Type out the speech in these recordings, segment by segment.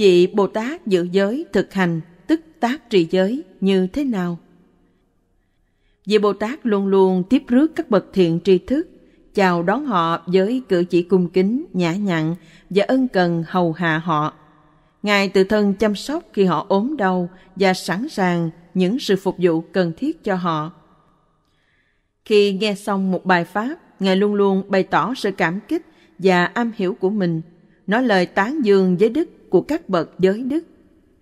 Vị Bồ Tát giữ giới thực hành tức tác trì giới như thế nào? Vị Bồ Tát luôn luôn tiếp rước các bậc thiện tri thức, chào đón họ với cử chỉ cung kính, nhã nhặn và ân cần hầu hạ họ. Ngài tự thân chăm sóc khi họ ốm đau và sẵn sàng những sự phục vụ cần thiết cho họ. Khi nghe xong một bài pháp, Ngài luôn luôn bày tỏ sự cảm kích và am hiểu của mình, nói lời tán dương với đức của các bậc giới đức,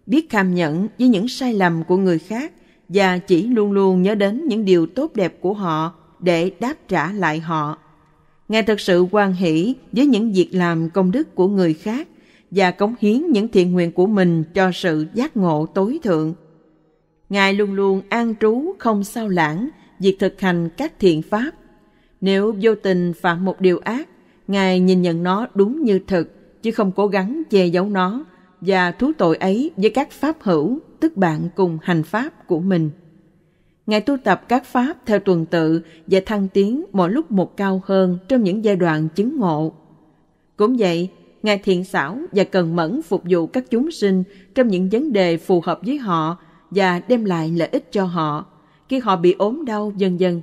biết kham nhận với những sai lầm của người khác và chỉ luôn luôn nhớ đến những điều tốt đẹp của họ để đáp trả lại họ. Ngài thật sự quan hỷ với những việc làm công đức của người khác và cống hiến những thiện nguyện của mình cho sự giác ngộ tối thượng. Ngài luôn luôn an trú không sao lãng việc thực hành các thiện pháp. Nếu vô tình phạm một điều ác, Ngài nhìn nhận nó đúng như thực, chứ không cố gắng che giấu nó và thú tội ấy với các pháp hữu, tức bạn cùng hành pháp của mình. Ngài tu tập các pháp theo tuần tự và thăng tiến mỗi lúc một cao hơn trong những giai đoạn chứng ngộ. Cũng vậy, Ngài thiện xảo và cần mẫn phục vụ các chúng sinh trong những vấn đề phù hợp với họ và đem lại lợi ích cho họ khi họ bị ốm đau dần dần.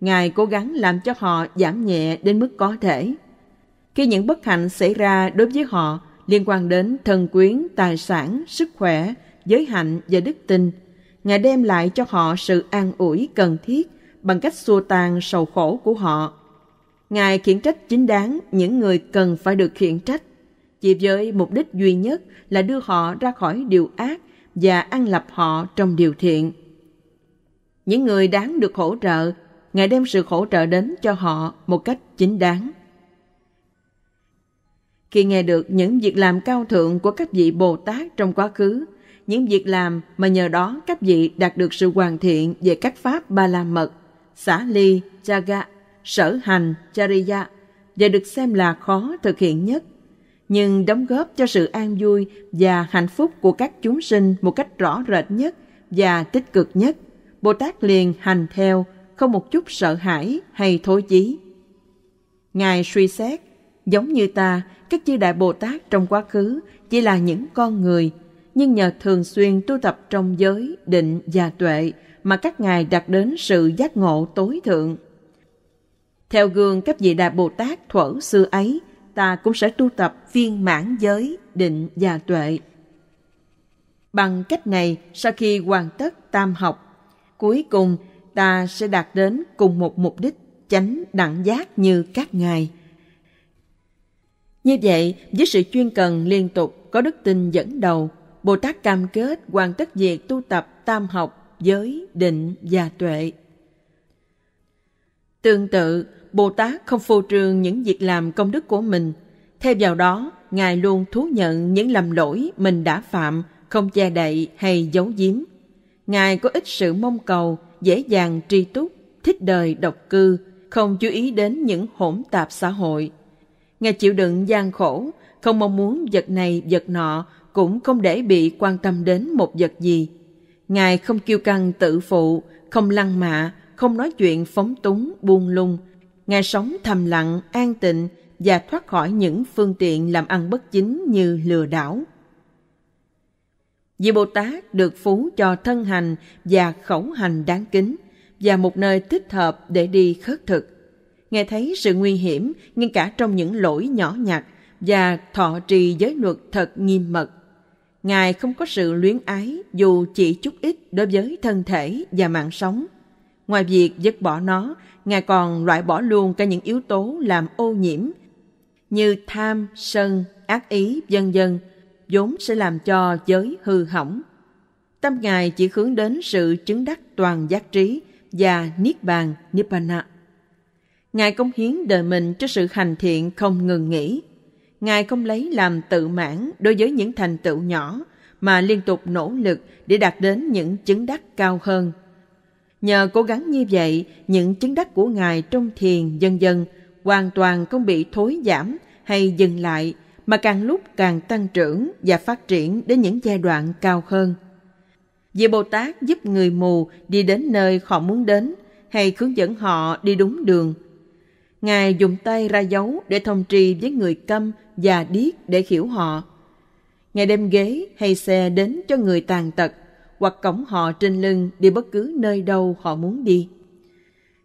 Ngài cố gắng làm cho họ giảm nhẹ đến mức có thể. Khi những bất hạnh xảy ra đối với họ liên quan đến thần quyến, tài sản, sức khỏe, giới hạnh và đức tin, Ngài đem lại cho họ sự an ủi cần thiết bằng cách xua tan sầu khổ của họ. Ngài khiển trách chính đáng những người cần phải được khiển trách, chỉ với mục đích duy nhất là đưa họ ra khỏi điều ác và an lập họ trong điều thiện. Những người đáng được hỗ trợ, Ngài đem sự hỗ trợ đến cho họ một cách chính đáng. Khi nghe được những việc làm cao thượng của các vị Bồ Tát trong quá khứ, những việc làm mà nhờ đó các vị đạt được sự hoàn thiện về các pháp ba la mật, xả ly, chaga, sở hành, chariya và được xem là khó thực hiện nhất nhưng đóng góp cho sự an vui và hạnh phúc của các chúng sinh một cách rõ rệt nhất và tích cực nhất. Bồ Tát liền hành theo, không một chút sợ hãi hay thối chí. Ngài suy xét, giống như ta, các chư đại Bồ Tát trong quá khứ chỉ là những con người, nhưng nhờ thường xuyên tu tập trong giới, định và tuệ mà các ngài đạt đến sự giác ngộ tối thượng. Theo gương các vị đại Bồ Tát thuở xưa ấy, ta cũng sẽ tu tập viên mãn giới, định và tuệ. Bằng cách này, sau khi hoàn tất tam học, cuối cùng ta sẽ đạt đến cùng một mục đích chánh đẳng giác như các ngài. Như vậy, với sự chuyên cần liên tục có đức tin dẫn đầu, Bồ Tát cam kết hoàn tất việc tu tập tam học, giới, định và tuệ. Tương tự, Bồ Tát không phô trương những việc làm công đức của mình. Theo vào đó, Ngài luôn thú nhận những lầm lỗi mình đã phạm, không che đậy hay giấu giếm. Ngài có ít sự mong cầu, dễ dàng tri túc, thích đời độc cư, không chú ý đến những hỗn tạp xã hội. Ngài chịu đựng gian khổ, không mong muốn vật này vật nọ, cũng không để bị quan tâm đến một vật gì. Ngài không kiêu căng tự phụ, không lăng mạ, không nói chuyện phóng túng, buông lung, Ngài sống thầm lặng, an tịnh và thoát khỏi những phương tiện làm ăn bất chính như lừa đảo. Vị Bồ Tát được phú cho thân hành và khẩu hành đáng kính và một nơi thích hợp để đi khất thực nghe thấy sự nguy hiểm ngay cả trong những lỗi nhỏ nhặt và thọ trì giới luật thật nghiêm mật. Ngài không có sự luyến ái dù chỉ chút ít đối với thân thể và mạng sống. Ngoài việc dứt bỏ nó, Ngài còn loại bỏ luôn cả những yếu tố làm ô nhiễm như tham, sân, ác ý, vân vân, vốn sẽ làm cho giới hư hỏng. Tâm Ngài chỉ hướng đến sự chứng đắc toàn giác trí và Niết Bàn, Nibbana. Ngài công hiến đời mình cho sự hành thiện không ngừng nghỉ. Ngài không lấy làm tự mãn đối với những thành tựu nhỏ, mà liên tục nỗ lực để đạt đến những chứng đắc cao hơn. Nhờ cố gắng như vậy, những chứng đắc của Ngài trong thiền dần dần hoàn toàn không bị thối giảm hay dừng lại, mà càng lúc càng tăng trưởng và phát triển đến những giai đoạn cao hơn. Vì Bồ Tát giúp người mù đi đến nơi họ muốn đến hay hướng dẫn họ đi đúng đường. Ngài dùng tay ra dấu để thông trì với người câm và điếc để hiểu họ. Ngài đem ghế hay xe đến cho người tàn tật hoặc cổng họ trên lưng đi bất cứ nơi đâu họ muốn đi.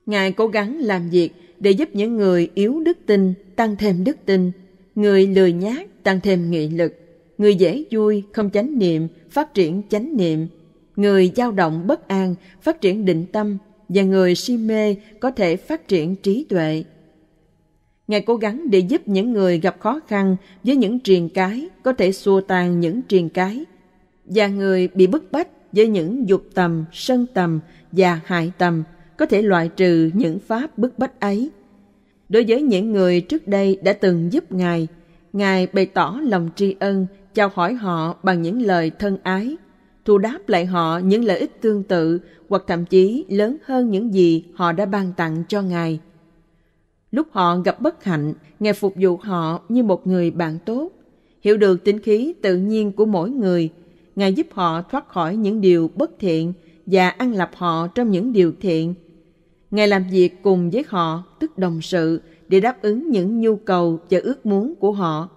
Ngài cố gắng làm việc để giúp những người yếu đức tin tăng thêm đức tin, người lười nhác tăng thêm nghị lực, người dễ vui không chánh niệm phát triển chánh niệm, người dao động bất an phát triển định tâm và người si mê có thể phát triển trí tuệ. Ngài cố gắng để giúp những người gặp khó khăn với những triền cái có thể xua tan những triền cái và người bị bức bách với những dục tầm, sân tầm và hại tầm có thể loại trừ những pháp bức bách ấy. Đối với những người trước đây đã từng giúp Ngài, Ngài bày tỏ lòng tri ân, chào hỏi họ bằng những lời thân ái, thu đáp lại họ những lợi ích tương tự hoặc thậm chí lớn hơn những gì họ đã ban tặng cho Ngài. Lúc họ gặp bất hạnh, Ngài phục vụ họ như một người bạn tốt, hiểu được tính khí tự nhiên của mỗi người. Ngài giúp họ thoát khỏi những điều bất thiện và ăn lập họ trong những điều thiện. Ngài làm việc cùng với họ, tức đồng sự, để đáp ứng những nhu cầu và ước muốn của họ.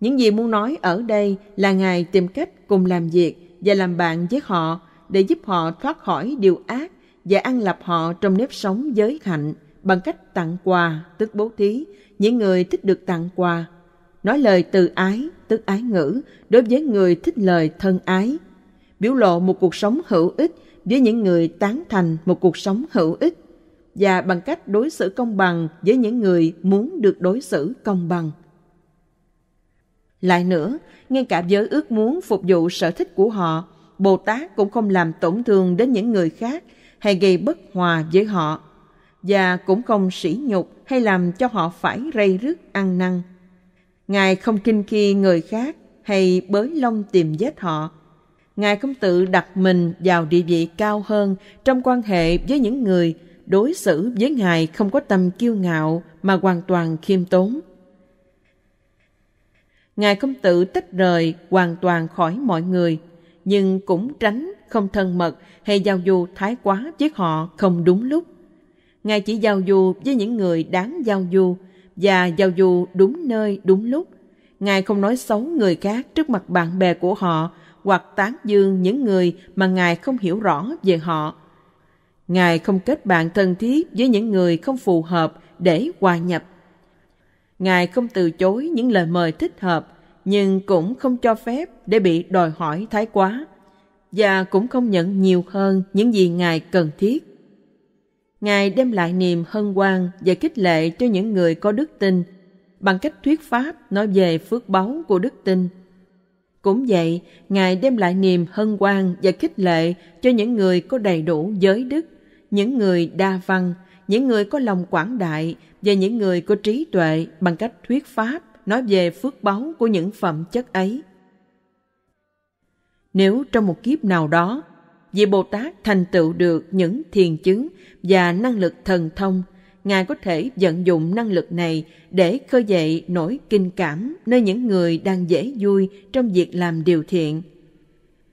Những gì muốn nói ở đây là Ngài tìm cách cùng làm việc và làm bạn với họ để giúp họ thoát khỏi điều ác và ăn lập họ trong nếp sống giới hạnh bằng cách tặng quà, tức bố thí, những người thích được tặng quà. Nói lời từ ái, tức ái ngữ, đối với người thích lời thân ái. Biểu lộ một cuộc sống hữu ích với những người tán thành một cuộc sống hữu ích và bằng cách đối xử công bằng với những người muốn được đối xử công bằng. Lại nữa, ngay cả với ước muốn phục vụ sở thích của họ, Bồ Tát cũng không làm tổn thương đến những người khác hay gây bất hòa với họ và cũng không sỉ nhục hay làm cho họ phải rây rứt ăn năn. Ngài không kinh khi người khác hay bới lông tìm giết họ. Ngài không tự đặt mình vào địa vị cao hơn trong quan hệ với những người đối xử với Ngài không có tâm kiêu ngạo mà hoàn toàn khiêm tốn. Ngài không tự tách rời hoàn toàn khỏi mọi người, nhưng cũng tránh không thân mật hay giao du thái quá với họ không đúng lúc. Ngài chỉ giao du với những người đáng giao du và giao du đúng nơi đúng lúc. Ngài không nói xấu người khác trước mặt bạn bè của họ hoặc tán dương những người mà Ngài không hiểu rõ về họ. Ngài không kết bạn thân thiết với những người không phù hợp để hòa nhập. Ngài không từ chối những lời mời thích hợp, nhưng cũng không cho phép để bị đòi hỏi thái quá, và cũng không nhận nhiều hơn những gì Ngài cần thiết. Ngài đem lại niềm hân hoan và khích lệ cho những người có đức tin bằng cách thuyết pháp nói về phước báu của đức tin. Cũng vậy, Ngài đem lại niềm hân hoan và khích lệ cho những người có đầy đủ giới đức, những người đa văn, những người có lòng quảng đại và những người có trí tuệ bằng cách thuyết pháp nói về phước báu của những phẩm chất ấy. Nếu trong một kiếp nào đó vị Bồ Tát thành tựu được những thiền chứng và năng lực thần thông, Ngài có thể vận dụng năng lực này để khơi dậy nỗi kinh cảm nơi những người đang dễ vui trong việc làm điều thiện.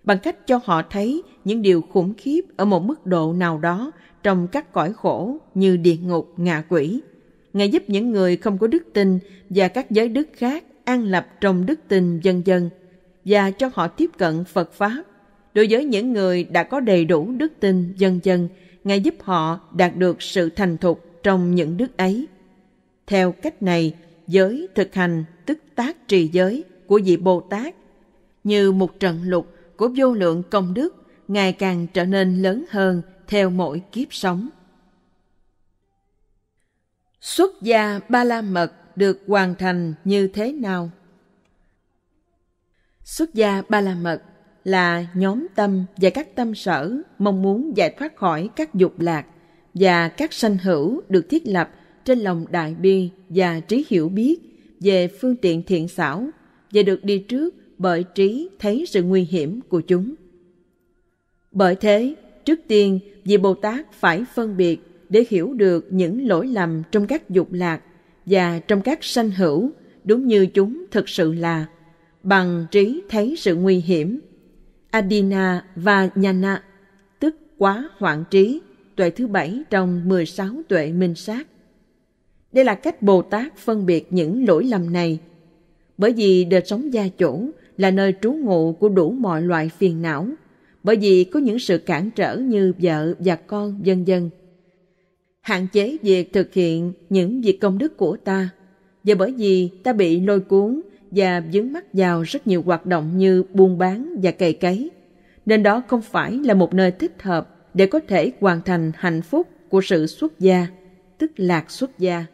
Bằng cách cho họ thấy những điều khủng khiếp ở một mức độ nào đó trong các cõi khổ như địa ngục, ngạ quỷ. Ngài giúp những người không có đức tin và các giới đức khác an lập trong đức tin dân dân và cho họ tiếp cận Phật Pháp Đối với những người đã có đầy đủ đức tin dân dân, Ngài giúp họ đạt được sự thành thục trong những đức ấy. Theo cách này, giới thực hành tức tác trì giới của vị Bồ Tát như một trận lục của vô lượng công đức ngày càng trở nên lớn hơn theo mỗi kiếp sống. Xuất gia Ba La Mật được hoàn thành như thế nào? Xuất gia Ba La Mật là nhóm tâm và các tâm sở mong muốn giải thoát khỏi các dục lạc và các sanh hữu được thiết lập trên lòng đại bi và trí hiểu biết về phương tiện thiện xảo và được đi trước bởi trí thấy sự nguy hiểm của chúng. Bởi thế, trước tiên, vị Bồ Tát phải phân biệt để hiểu được những lỗi lầm trong các dục lạc và trong các sanh hữu đúng như chúng thực sự là, bằng trí thấy sự nguy hiểm Adina và Nhana, tức quá hoạn trí, tuệ thứ bảy trong 16 tuệ minh sát. Đây là cách Bồ Tát phân biệt những lỗi lầm này. Bởi vì đời sống gia chủ là nơi trú ngụ của đủ mọi loại phiền não, bởi vì có những sự cản trở như vợ và con, vân vân. Hạn chế việc thực hiện những việc công đức của ta, và bởi vì ta bị lôi cuốn và vướng mắc vào rất nhiều hoạt động như buôn bán và cày cấy, nên đó không phải là một nơi thích hợp để có thể hoàn thành hạnh phúc của sự xuất gia, tức lạc xuất gia.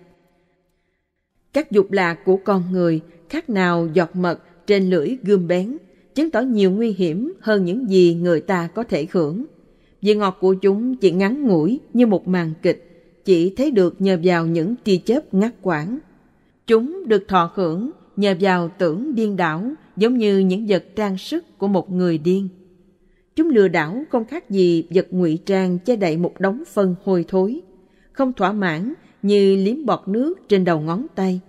Các dục lạc của con người khác nào giọt mật trên lưỡi gươm bén, chứng tỏ nhiều nguy hiểm hơn những gì người ta có thể hưởng. Vị ngọt của chúng chỉ ngắn ngủi như một màn kịch, chỉ thấy được nhờ vào những tia chớp ngắt quãng. Chúng được thọ hưởng nhờ vào tưởng điên đảo giống như những vật trang sức của một người điên. Chúng lừa đảo không khác gì vật ngụy trang che đậy một đống phân hôi thối, không thỏa mãn như liếm bọt nước trên đầu ngón tay.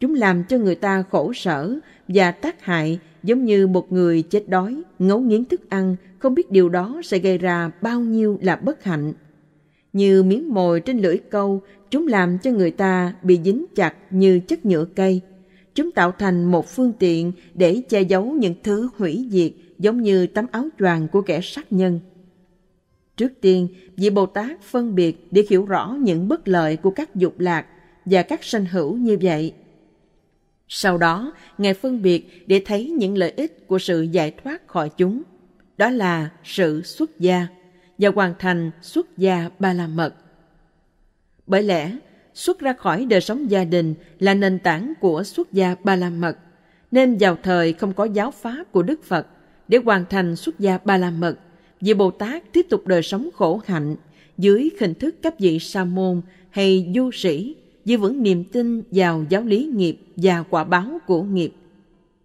Chúng làm cho người ta khổ sở và tác hại giống như một người chết đói, ngấu nghiến thức ăn, không biết điều đó sẽ gây ra bao nhiêu là bất hạnh. Như miếng mồi trên lưỡi câu, chúng làm cho người ta bị dính chặt như chất nhựa cây. Chúng tạo thành một phương tiện để che giấu những thứ hủy diệt giống như tấm áo choàng của kẻ sát nhân. Trước tiên, vị Bồ Tát phân biệt để hiểu rõ những bất lợi của các dục lạc và các sanh hữu như vậy. Sau đó, Ngài phân biệt để thấy những lợi ích của sự giải thoát khỏi chúng. Đó là sự xuất gia và hoàn thành xuất gia ba la mật. Bởi lẽ, xuất ra khỏi đời sống gia đình là nền tảng của xuất gia ba la mật, nên vào thời không có giáo phá của Đức Phật, để hoàn thành xuất gia ba la mật, vị Bồ Tát tiếp tục đời sống khổ hạnh dưới hình thức cấp vị sa môn hay du sĩ giữ vững niềm tin vào giáo lý nghiệp và quả báo của nghiệp.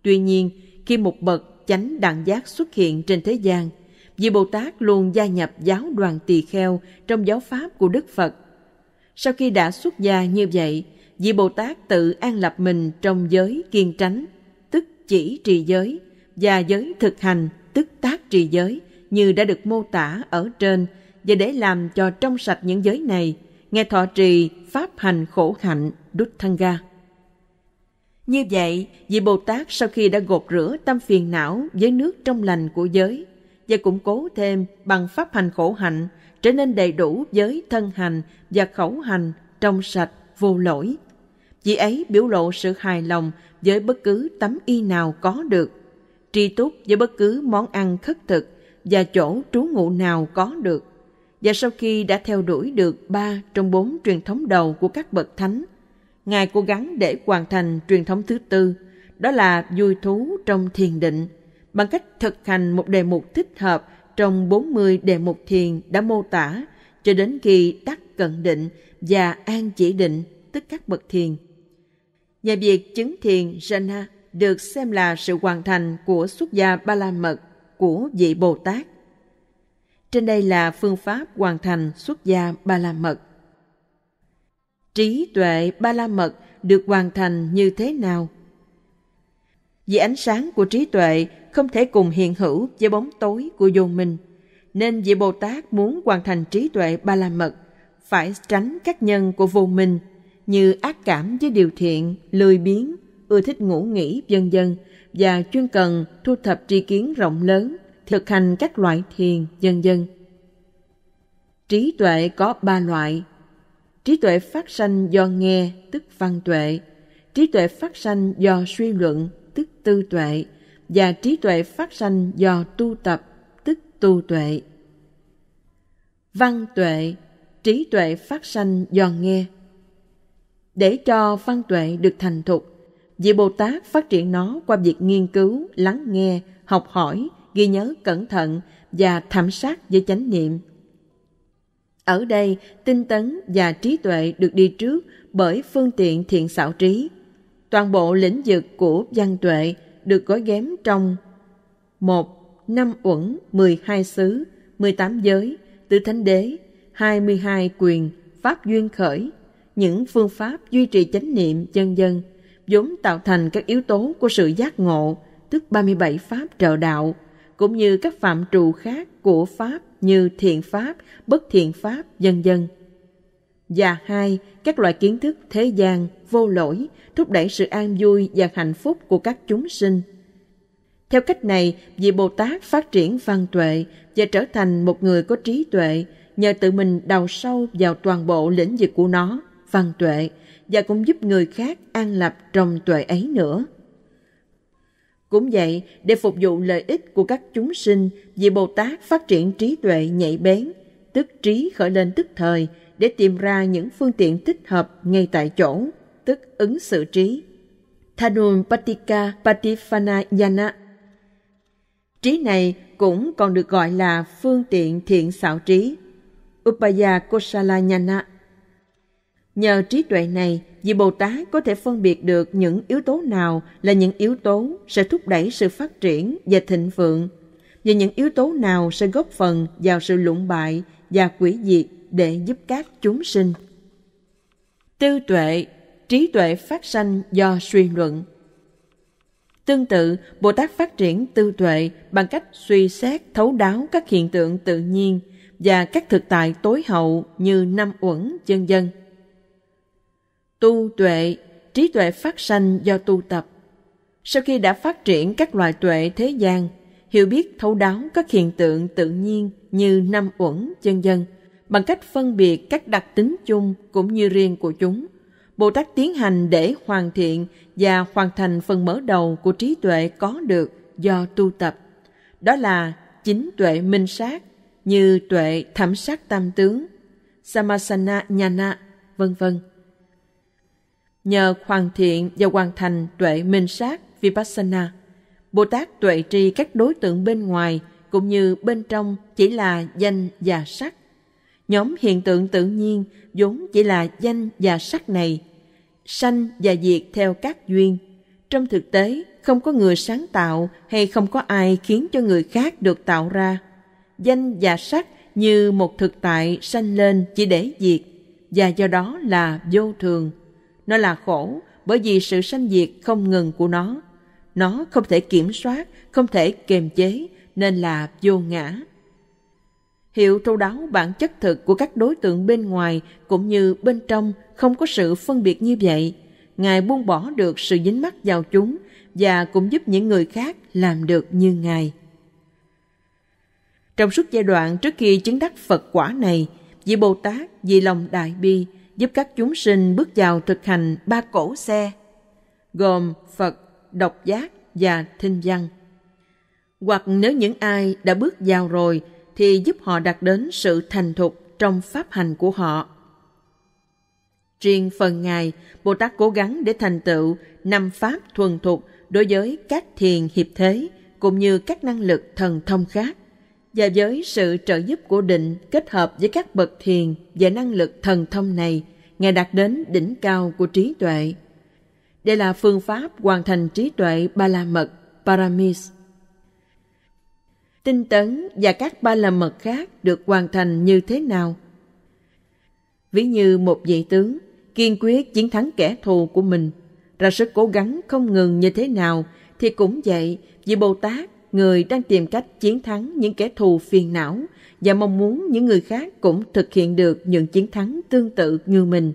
Tuy nhiên, khi một bậc chánh đẳng giác xuất hiện trên thế gian, vị Bồ Tát luôn gia nhập giáo đoàn tỳ kheo trong giáo pháp của Đức Phật. Sau khi đã xuất gia như vậy, vị Bồ Tát tự an lập mình trong giới kiên tránh, tức chỉ trì giới, và giới thực hành, tức tác trì giới, như đã được mô tả ở trên, và để làm cho trong sạch những giới này, nghe thọ trì pháp hành khổ hạnh đút thân ga. Như vậy, vị Bồ Tát sau khi đã gột rửa tâm phiền não với nước trong lành của giới và củng cố thêm bằng pháp hành khổ hạnh trở nên đầy đủ với thân hành và khẩu hành trong sạch, vô lỗi. Vị ấy biểu lộ sự hài lòng với bất cứ tấm y nào có được, tri túc với bất cứ món ăn khất thực và chỗ trú ngụ nào có được và sau khi đã theo đuổi được ba trong bốn truyền thống đầu của các bậc thánh, Ngài cố gắng để hoàn thành truyền thống thứ tư, đó là vui thú trong thiền định, bằng cách thực hành một đề mục thích hợp trong 40 đề mục thiền đã mô tả cho đến khi đắc cận định và an chỉ định, tức các bậc thiền. Và việc chứng thiền Jana được xem là sự hoàn thành của xuất gia Ba La Mật của vị Bồ Tát trên đây là phương pháp hoàn thành xuất gia ba la mật. Trí tuệ ba la mật được hoàn thành như thế nào? Vì ánh sáng của trí tuệ không thể cùng hiện hữu với bóng tối của vô minh, nên vị Bồ Tát muốn hoàn thành trí tuệ ba la mật, phải tránh các nhân của vô minh như ác cảm với điều thiện, lười biếng, ưa thích ngủ nghỉ vân vân và chuyên cần thu thập tri kiến rộng lớn thực hành các loại thiền, vân dân. Trí tuệ có ba loại. Trí tuệ phát sanh do nghe, tức văn tuệ. Trí tuệ phát sanh do suy luận, tức tư tuệ. Và trí tuệ phát sanh do tu tập, tức tu tuệ. Văn tuệ, trí tuệ phát sanh do nghe. Để cho văn tuệ được thành thục, vị Bồ Tát phát triển nó qua việc nghiên cứu, lắng nghe, học hỏi, ghi nhớ cẩn thận và thảm sát với chánh niệm. Ở đây, tinh tấn và trí tuệ được đi trước bởi phương tiện thiện xảo trí. Toàn bộ lĩnh vực của văn tuệ được gói ghém trong một Năm uẩn, 12 xứ, 18 giới, tứ thánh đế, 22 quyền, pháp duyên khởi, những phương pháp duy trì chánh niệm chân dân, vốn tạo thành các yếu tố của sự giác ngộ, tức 37 pháp trợ đạo, cũng như các phạm trù khác của Pháp như thiện Pháp, bất thiện Pháp, vân dân. Và hai, các loại kiến thức thế gian, vô lỗi, thúc đẩy sự an vui và hạnh phúc của các chúng sinh. Theo cách này, vị Bồ Tát phát triển văn tuệ và trở thành một người có trí tuệ nhờ tự mình đào sâu vào toàn bộ lĩnh vực của nó, văn tuệ, và cũng giúp người khác an lập trong tuệ ấy nữa. Cũng vậy, để phục vụ lợi ích của các chúng sinh, vị Bồ Tát phát triển trí tuệ nhạy bén, tức trí khởi lên tức thời, để tìm ra những phương tiện thích hợp ngay tại chỗ, tức ứng xử trí. Thanun Patika Patifanayana Trí này cũng còn được gọi là phương tiện thiện xảo trí, Upaya Kosalayana. Nhờ trí tuệ này, vị Bồ Tát có thể phân biệt được những yếu tố nào là những yếu tố sẽ thúc đẩy sự phát triển và thịnh vượng, và những yếu tố nào sẽ góp phần vào sự lụng bại và quỷ diệt để giúp các chúng sinh. Tư tuệ, trí tuệ phát sanh do suy luận. Tương tự, Bồ Tát phát triển tư tuệ bằng cách suy xét thấu đáo các hiện tượng tự nhiên và các thực tại tối hậu như năm uẩn, chân dân. Tu tuệ, trí tuệ phát sanh do tu tập. Sau khi đã phát triển các loại tuệ thế gian, hiểu biết thấu đáo các hiện tượng tự nhiên như năm uẩn, chân dân, bằng cách phân biệt các đặc tính chung cũng như riêng của chúng. Bồ Tát tiến hành để hoàn thiện và hoàn thành phần mở đầu của trí tuệ có được do tu tập. Đó là chính tuệ minh sát như tuệ thẩm sát tam tướng, samasana nhana, vân vân. Nhờ hoàn thiện và hoàn thành tuệ minh sát vipassana, Bồ Tát tuệ tri các đối tượng bên ngoài cũng như bên trong chỉ là danh và sắc. Nhóm hiện tượng tự nhiên vốn chỉ là danh và sắc này, sanh và diệt theo các duyên. Trong thực tế, không có người sáng tạo hay không có ai khiến cho người khác được tạo ra. Danh và sắc như một thực tại sanh lên chỉ để diệt, và do đó là vô thường. Nó là khổ bởi vì sự sanh diệt không ngừng của nó. Nó không thể kiểm soát, không thể kiềm chế, nên là vô ngã. Hiểu thấu đáo bản chất thực của các đối tượng bên ngoài cũng như bên trong không có sự phân biệt như vậy. Ngài buông bỏ được sự dính mắc vào chúng và cũng giúp những người khác làm được như Ngài. Trong suốt giai đoạn trước khi chứng đắc Phật quả này, vị Bồ Tát vì lòng đại bi giúp các chúng sinh bước vào thực hành ba cổ xe, gồm Phật, độc giác và thinh văn. Hoặc nếu những ai đã bước vào rồi thì giúp họ đạt đến sự thành thục trong pháp hành của họ. Riêng phần Ngài, Bồ Tát cố gắng để thành tựu năm pháp thuần thục đối với các thiền hiệp thế cũng như các năng lực thần thông khác và với sự trợ giúp của định kết hợp với các bậc thiền và năng lực thần thông này, Ngài đạt đến đỉnh cao của trí tuệ. Đây là phương pháp hoàn thành trí tuệ ba la mật, Paramis. Tinh tấn và các ba la mật khác được hoàn thành như thế nào? Ví như một vị tướng kiên quyết chiến thắng kẻ thù của mình, ra sức cố gắng không ngừng như thế nào thì cũng vậy, vị Bồ Tát người đang tìm cách chiến thắng những kẻ thù phiền não và mong muốn những người khác cũng thực hiện được những chiến thắng tương tự như mình.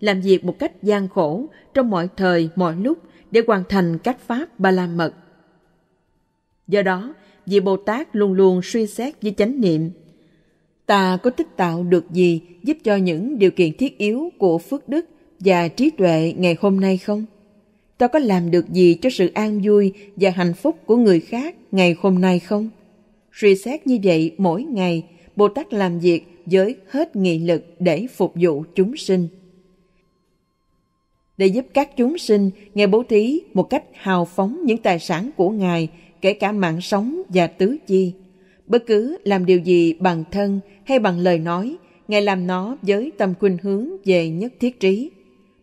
Làm việc một cách gian khổ trong mọi thời, mọi lúc để hoàn thành các pháp ba la mật. Do đó, vị Bồ Tát luôn luôn suy xét với chánh niệm. Ta có tích tạo được gì giúp cho những điều kiện thiết yếu của phước đức và trí tuệ ngày hôm nay không? ta có làm được gì cho sự an vui và hạnh phúc của người khác ngày hôm nay không? Suy xét như vậy mỗi ngày, Bồ Tát làm việc với hết nghị lực để phục vụ chúng sinh. Để giúp các chúng sinh, Ngài bố thí một cách hào phóng những tài sản của Ngài, kể cả mạng sống và tứ chi. Bất cứ làm điều gì bằng thân hay bằng lời nói, Ngài làm nó với tâm khuynh hướng về nhất thiết trí.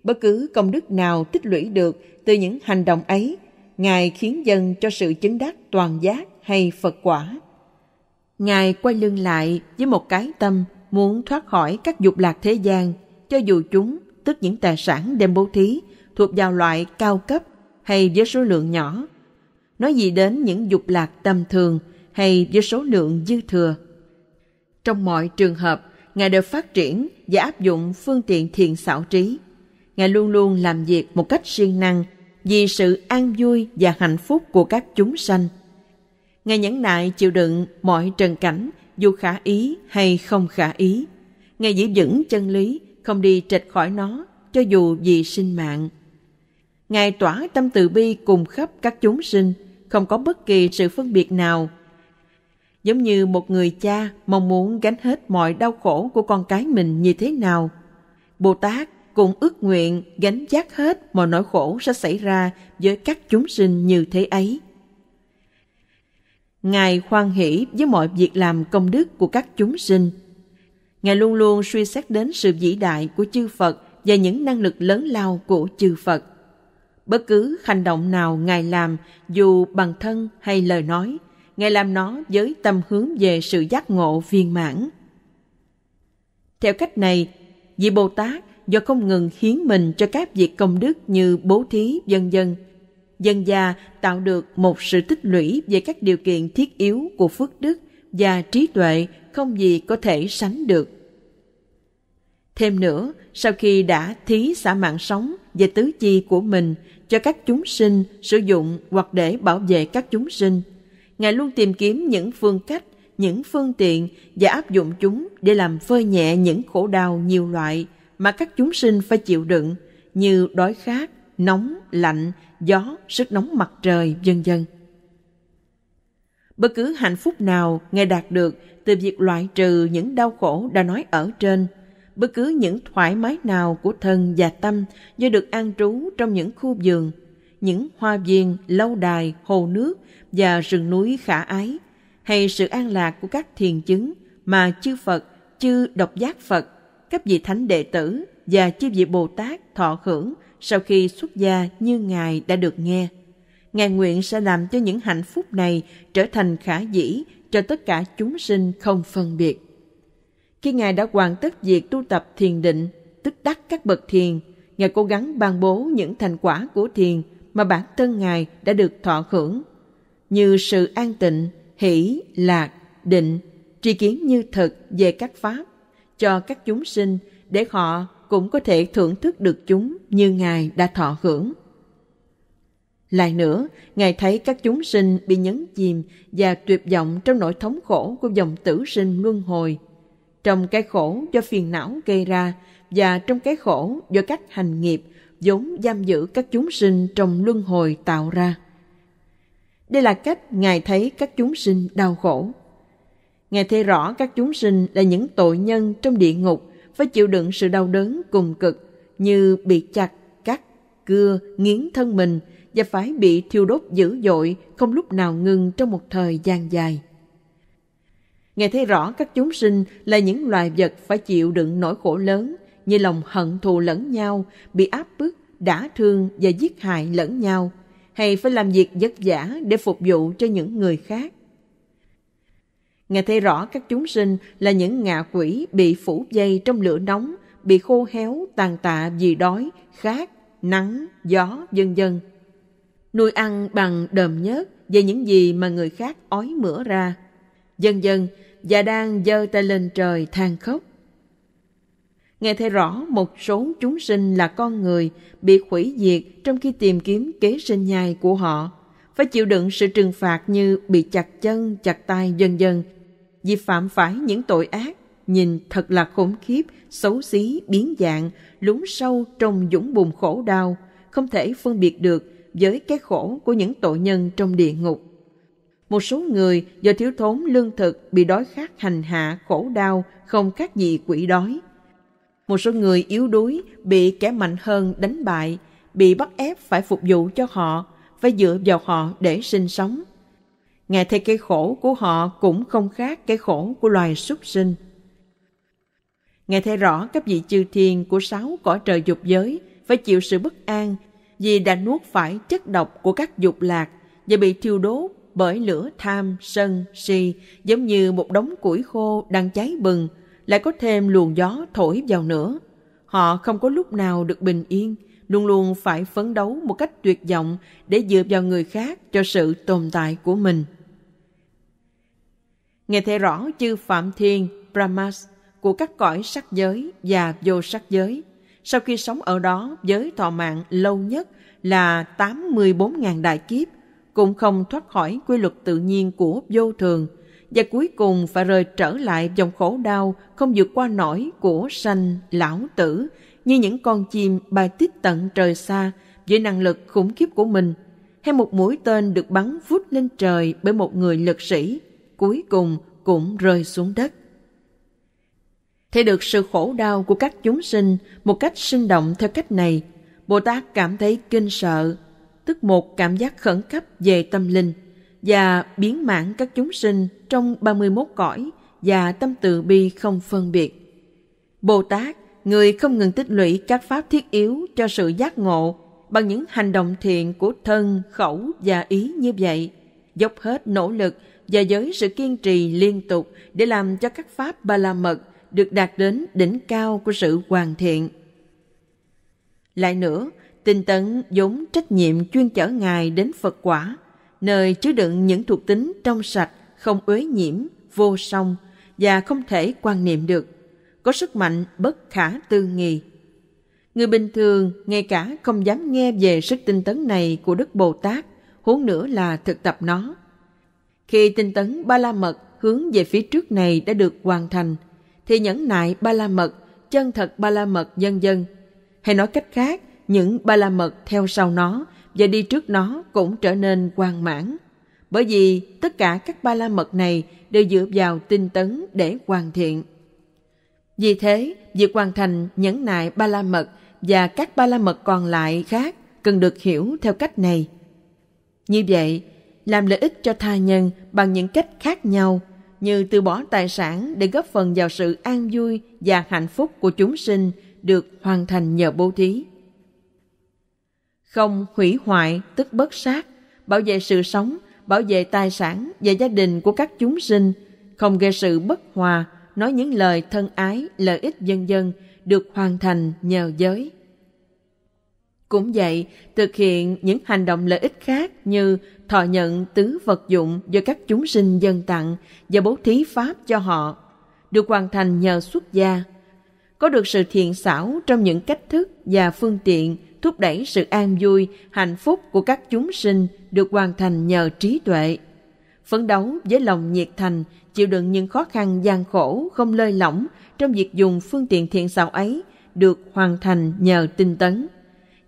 Bất cứ công đức nào tích lũy được từ những hành động ấy, Ngài khiến dân cho sự chứng đắc toàn giác hay Phật quả. Ngài quay lưng lại với một cái tâm muốn thoát khỏi các dục lạc thế gian, cho dù chúng, tức những tài sản đem bố thí, thuộc vào loại cao cấp hay với số lượng nhỏ. Nói gì đến những dục lạc tầm thường hay với số lượng dư thừa. Trong mọi trường hợp, Ngài đều phát triển và áp dụng phương tiện thiền xảo trí. Ngài luôn luôn làm việc một cách siêng năng vì sự an vui và hạnh phúc của các chúng sanh. Ngài nhẫn nại chịu đựng mọi trần cảnh, dù khả ý hay không khả ý. Ngài giữ vững chân lý, không đi trệch khỏi nó, cho dù vì sinh mạng. Ngài tỏa tâm từ bi cùng khắp các chúng sinh, không có bất kỳ sự phân biệt nào. Giống như một người cha mong muốn gánh hết mọi đau khổ của con cái mình như thế nào. Bồ Tát cũng ước nguyện gánh vác hết mọi nỗi khổ sẽ xảy ra với các chúng sinh như thế ấy. Ngài khoan hỷ với mọi việc làm công đức của các chúng sinh. Ngài luôn luôn suy xét đến sự vĩ đại của chư Phật và những năng lực lớn lao của chư Phật. Bất cứ hành động nào Ngài làm, dù bằng thân hay lời nói, Ngài làm nó với tâm hướng về sự giác ngộ viên mãn. Theo cách này, vị Bồ Tát do không ngừng hiến mình cho các việc công đức như bố thí, vân dân, dân gia tạo được một sự tích lũy về các điều kiện thiết yếu của phước đức và trí tuệ không gì có thể sánh được. Thêm nữa, sau khi đã thí xả mạng sống và tứ chi của mình cho các chúng sinh sử dụng hoặc để bảo vệ các chúng sinh, Ngài luôn tìm kiếm những phương cách, những phương tiện và áp dụng chúng để làm phơi nhẹ những khổ đau nhiều loại mà các chúng sinh phải chịu đựng như đói khát, nóng, lạnh, gió, sức nóng mặt trời, vân vân. Bất cứ hạnh phúc nào Ngài đạt được từ việc loại trừ những đau khổ đã nói ở trên, bất cứ những thoải mái nào của thân và tâm do được an trú trong những khu vườn, những hoa viên, lâu đài, hồ nước và rừng núi khả ái, hay sự an lạc của các thiền chứng mà chư Phật, chư độc giác Phật, các vị thánh đệ tử và chư vị Bồ Tát thọ hưởng sau khi xuất gia như Ngài đã được nghe. Ngài nguyện sẽ làm cho những hạnh phúc này trở thành khả dĩ cho tất cả chúng sinh không phân biệt. Khi Ngài đã hoàn tất việc tu tập thiền định, tức đắc các bậc thiền, Ngài cố gắng ban bố những thành quả của thiền mà bản thân Ngài đã được thọ hưởng, như sự an tịnh, hỷ, lạc, định, tri kiến như thực về các pháp, cho các chúng sinh để họ cũng có thể thưởng thức được chúng như Ngài đã thọ hưởng. Lại nữa, Ngài thấy các chúng sinh bị nhấn chìm và tuyệt vọng trong nỗi thống khổ của dòng tử sinh luân hồi, trong cái khổ do phiền não gây ra và trong cái khổ do các hành nghiệp vốn giam giữ các chúng sinh trong luân hồi tạo ra. Đây là cách Ngài thấy các chúng sinh đau khổ. Ngài thấy rõ các chúng sinh là những tội nhân trong địa ngục phải chịu đựng sự đau đớn cùng cực như bị chặt, cắt, cưa, nghiến thân mình và phải bị thiêu đốt dữ dội không lúc nào ngừng trong một thời gian dài nghe thấy rõ các chúng sinh là những loài vật phải chịu đựng nỗi khổ lớn như lòng hận thù lẫn nhau, bị áp bức, đả thương và giết hại lẫn nhau, hay phải làm việc vất vả để phục vụ cho những người khác. Nghe thấy rõ các chúng sinh là những ngạ quỷ bị phủ dây trong lửa nóng, bị khô héo, tàn tạ vì đói, khát, nắng, gió, vân vân. Nuôi ăn bằng đờm nhớt về những gì mà người khác ói mửa ra. Dần dần, và đang giơ tay lên trời than khóc. Nghe thấy rõ một số chúng sinh là con người bị hủy diệt trong khi tìm kiếm kế sinh nhai của họ, phải chịu đựng sự trừng phạt như bị chặt chân, chặt tay dần dần vì phạm phải những tội ác, nhìn thật là khủng khiếp, xấu xí, biến dạng, lún sâu trong dũng bùn khổ đau, không thể phân biệt được với cái khổ của những tội nhân trong địa ngục. Một số người do thiếu thốn lương thực bị đói khát hành hạ khổ đau không khác gì quỷ đói. Một số người yếu đuối bị kẻ mạnh hơn đánh bại, bị bắt ép phải phục vụ cho họ, phải dựa vào họ để sinh sống. Nghe thấy cái khổ của họ cũng không khác cái khổ của loài súc sinh. Nghe thấy rõ các vị chư thiên của sáu cõi trời dục giới phải chịu sự bất an vì đã nuốt phải chất độc của các dục lạc và bị thiêu đốt bởi lửa tham, sân, si giống như một đống củi khô đang cháy bừng, lại có thêm luồng gió thổi vào nữa. Họ không có lúc nào được bình yên, luôn luôn phải phấn đấu một cách tuyệt vọng để dựa vào người khác cho sự tồn tại của mình. Nghe thấy rõ chư Phạm Thiên, Brahmas của các cõi sắc giới và vô sắc giới, sau khi sống ở đó với thọ mạng lâu nhất là 84.000 đại kiếp, cũng không thoát khỏi quy luật tự nhiên của vô thường, và cuối cùng phải rời trở lại dòng khổ đau không vượt qua nổi của sanh, lão tử, như những con chim bay tít tận trời xa với năng lực khủng khiếp của mình, hay một mũi tên được bắn vút lên trời bởi một người lực sĩ, cuối cùng cũng rơi xuống đất. Thấy được sự khổ đau của các chúng sinh một cách sinh động theo cách này, bồ tát cảm thấy kinh sợ tức một cảm giác khẩn cấp về tâm linh và biến mãn các chúng sinh trong 31 cõi và tâm từ bi không phân biệt. Bồ Tát, người không ngừng tích lũy các pháp thiết yếu cho sự giác ngộ bằng những hành động thiện của thân, khẩu và ý như vậy, dốc hết nỗ lực và với sự kiên trì liên tục để làm cho các pháp ba la mật được đạt đến đỉnh cao của sự hoàn thiện. Lại nữa, tinh tấn vốn trách nhiệm chuyên chở Ngài đến Phật quả, nơi chứa đựng những thuộc tính trong sạch, không uế nhiễm, vô song và không thể quan niệm được, có sức mạnh bất khả tư nghì. Người bình thường ngay cả không dám nghe về sức tinh tấn này của Đức Bồ Tát, huống nữa là thực tập nó. Khi tinh tấn ba la mật hướng về phía trước này đã được hoàn thành, thì nhẫn nại ba la mật, chân thật ba la mật dân dân. Hay nói cách khác, những ba la mật theo sau nó và đi trước nó cũng trở nên quan mãn. Bởi vì tất cả các ba la mật này đều dựa vào tinh tấn để hoàn thiện. Vì thế, việc hoàn thành nhẫn nại ba la mật và các ba la mật còn lại khác cần được hiểu theo cách này. Như vậy, làm lợi ích cho tha nhân bằng những cách khác nhau như từ bỏ tài sản để góp phần vào sự an vui và hạnh phúc của chúng sinh được hoàn thành nhờ bố thí. Không hủy hoại tức bất sát, bảo vệ sự sống, bảo vệ tài sản và gia đình của các chúng sinh, không gây sự bất hòa, nói những lời thân ái, lợi ích dân dân được hoàn thành nhờ giới. Cũng vậy, thực hiện những hành động lợi ích khác như thọ nhận tứ vật dụng do các chúng sinh dân tặng và bố thí pháp cho họ, được hoàn thành nhờ xuất gia. Có được sự thiện xảo trong những cách thức và phương tiện thúc đẩy sự an vui, hạnh phúc của các chúng sinh được hoàn thành nhờ trí tuệ. Phấn đấu với lòng nhiệt thành, chịu đựng những khó khăn gian khổ không lơi lỏng trong việc dùng phương tiện thiện xảo ấy được hoàn thành nhờ tinh tấn.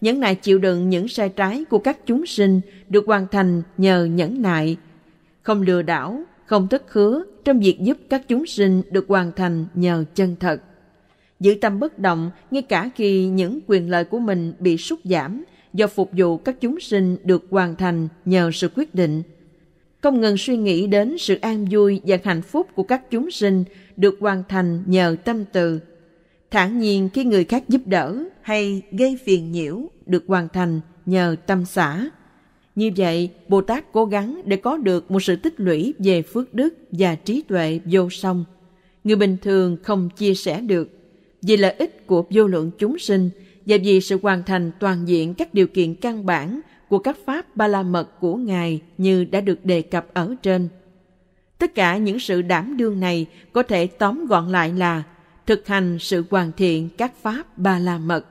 Nhẫn nại chịu đựng những sai trái của các chúng sinh được hoàn thành nhờ nhẫn nại. Không lừa đảo, không thất khứa trong việc giúp các chúng sinh được hoàn thành nhờ chân thật giữ tâm bất động ngay cả khi những quyền lợi của mình bị sút giảm do phục vụ các chúng sinh được hoàn thành nhờ sự quyết định. Không ngừng suy nghĩ đến sự an vui và hạnh phúc của các chúng sinh được hoàn thành nhờ tâm từ. Thản nhiên khi người khác giúp đỡ hay gây phiền nhiễu được hoàn thành nhờ tâm xã. Như vậy, Bồ Tát cố gắng để có được một sự tích lũy về phước đức và trí tuệ vô song. Người bình thường không chia sẻ được vì lợi ích của vô lượng chúng sinh và vì sự hoàn thành toàn diện các điều kiện căn bản của các pháp ba la mật của Ngài như đã được đề cập ở trên. Tất cả những sự đảm đương này có thể tóm gọn lại là thực hành sự hoàn thiện các pháp ba la mật.